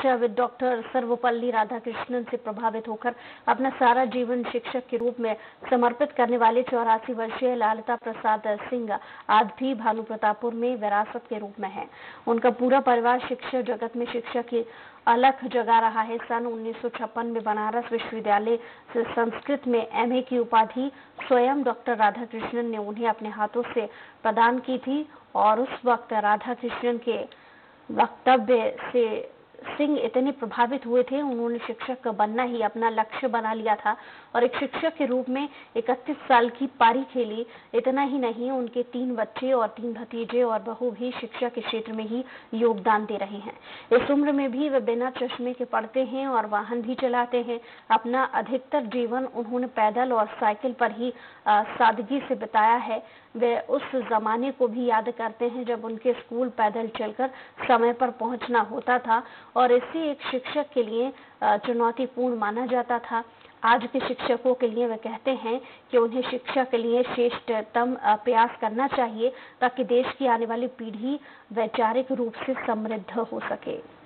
शिक्षाविद डॉक्टर सर्वपल्ली राधाकृष्णन से प्रभावित होकर अपना सारा जीवन शिक्षक के रूप में समर्पित करने वाले चौरासी वर्षीय लालता प्रसाद सिंह आज भी भानु प्रतापुर में विरासत के रूप में है। उनका पूरा परिवार शिक्षा जगत में शिक्षा की अलख जगा रहा है। सन 1956 में बनारस विश्वविद्यालय से संस्कृत में एमए की उपाधि स्वयं डॉक्टर राधाकृष्णन ने उन्हें अपने हाथों से प्रदान की थी और उस वक्त राधाकृष्णन के वक्तव्य से सिंह इतने प्रभावित हुए थे, उन्होंने शिक्षक बनना ही अपना लक्ष्य बना लिया था और एक शिक्षक के रूप में इकतीस साल की पारी खेली। इतना ही नहीं, उनके तीन बच्चे और तीन भतीजे और बहू भी शिक्षा के क्षेत्र में ही योगदान दे रहे हैं। इस उम्र में भी वे बिना चश्मे के पढ़ते हैं और वाहन भी चलाते हैं। अपना अधिकतर जीवन उन्होंने पैदल और साइकिल पर ही सादगी से बिताया है। वे उस जमाने को भी याद करते हैं जब उनके स्कूल पैदल चलकर समय पर पहुँचना होता था और इसे एक शिक्षक के लिए चुनौतीपूर्ण माना जाता था। आज के शिक्षकों के लिए वे कहते हैं कि उन्हें शिक्षा के लिए श्रेष्ठतम प्रयास करना चाहिए ताकि देश की आने वाली पीढ़ी वैचारिक रूप से समृद्ध हो सके।